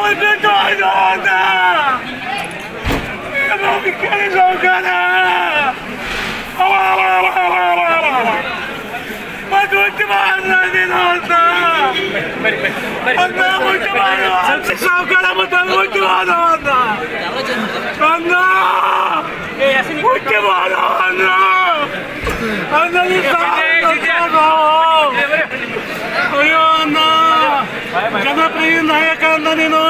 você doidona! Eu não me quero jogar! Mas última hora de nota! Andamos última hora! Vocês são o cara botando última nota! Anda! Última nota! Anda de salto! Anda! Gana prenda é, gana de nota!